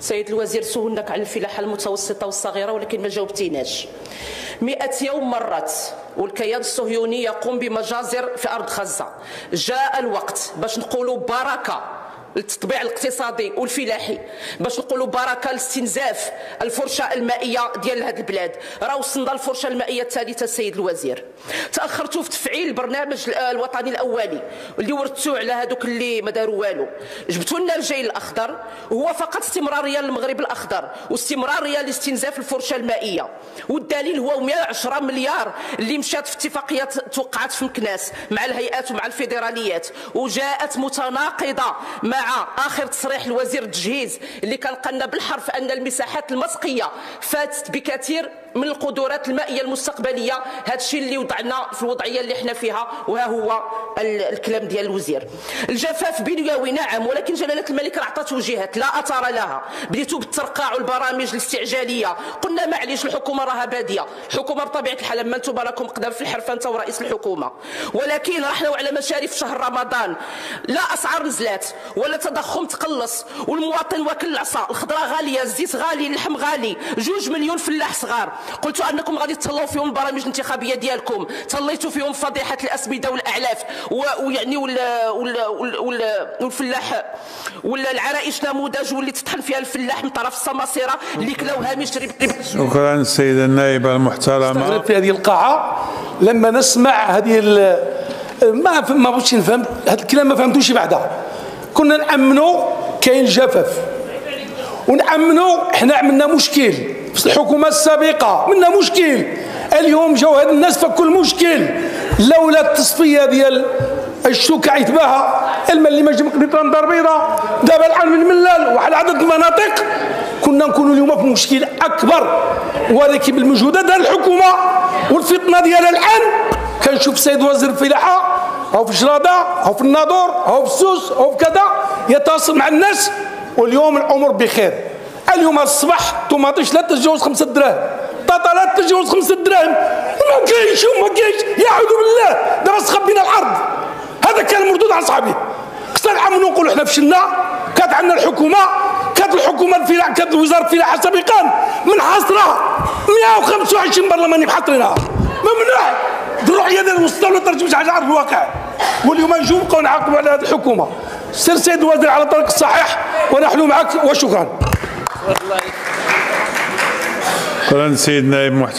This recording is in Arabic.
سيد الوزير سولناك على الفلاحه المتوسطة والصغيرة ولكن ما جاوبتيناش. 100 يوم مرت والكيان الصهيوني يقوم بمجازر في أرض غزة. جاء الوقت باش نقولوا بركة. التطبيع الاقتصادي والفلاحي باش نقولوا بركة لاستنزاف الفرشة المائية ديال هذه البلاد. راه وصلنا الفرشه المائية الثالثة السيد الوزير. تاخرتوا في تفعيل البرنامج الوطني الأولي اللي ورثتوه على هذوك اللي ما داروا والو. جبتوا لنا الجيل الأخضر وهو فقط استمراريه للمغرب الأخضر واستمراريه لاستنزاف الفرشة المائية. والدليل هو 110 مليار اللي مشات في اتفاقيات توقعت في مكناس مع الهيئات ومع الفيدراليات. وجاءت متناقضة مع مع آخر تصريح الوزير التجهيز اللي كان قالنا بالحرف أن المساحات المسقية فاتت بكثير من القدرات المائية المستقبلية. هذا الشيء اللي وضعنا في الوضعية اللي إحنا فيها وها هو الكلام ديال الوزير. الجفاف بنيوي نعم ولكن جلالة الملك راه عطات توجيهات لا أثر لها. بديتوا بالترقاع والبرامج الاستعجالية. قلنا معليش الحكومة راها بادية. الحكومة بطبيعة الحال لما أنتم راكم قدام في الحرفه انت ورئيس الحكومة. ولكن رحنا على مشارف شهر رمضان. لا أسعار نزلات ولا تضخم تقلص والمواطن واكل العصا. الخضرة غالية الزيت غالي اللحم غالي. جوج مليون فلاح صغار. قلتوا أنكم غادي تهلاو فيهم البرامج الانتخابيه ديالكم. تهليتوا فيهم فضيحة الأسمدة والأعلاف ويعني والفلاح ولا العرائش نموذج واللي تطحن فيها الفلاح من طرف السماسرة اللي كلاو هامش شكرا السيده النائبة المحترمة. في هذه القاعة. لما نسمع هذه ما ما بغيتش نفهم. هذا الكلام ما فهمتوش بعدا. كنا نأمنوا كاين جفاف. ونأمنوا حنا عملنا مشكل. في الحكومة السابقة منا مشكل. اليوم جاو هاد الناس فكوا المشكل. لولا التصفية ديال الشوكة عتباها الماء اللي ما جاب قنيطره دار بيضاء. دابا الآن من ملال واحد عدد المناطق. كنا نكونوا اليوم في مشكل أكبر. ولكن بالمجهودات ديال الحكومة والفطنة ديالها الآن كنشوف السيد وزير الفلاحة أو في جراده أو في الناظور أو في السوس أو في كذا يتواصل مع الناس. واليوم الأمور بخير. اليوم الصباح طوماطيش لا تتجاوز خمسة دراهم. بطاطا لا تتجاوز خمسة دراهم. ما كاينش ما كاينش. يعوذ بالله دابا سخبينا الأرض هذا كان مردود على صحابي. كثر العام نقولوا حنا فشلنا كانت عندنا الحكومة. كانت الحكومة الفلاحه كانت وزاره الفلاحه سابقا من حصرها 125 برلماني محصرينها ممنوع. الرؤيه ديال الوسطى ولا ترجمش في الواقع. واليوم نجوا نبقاو نعاقبوا على هذه الحكومة. سير سيد الوزير على الطريق الصحيح ونحن معك وشكرا. شكرا سيد نائب محترم.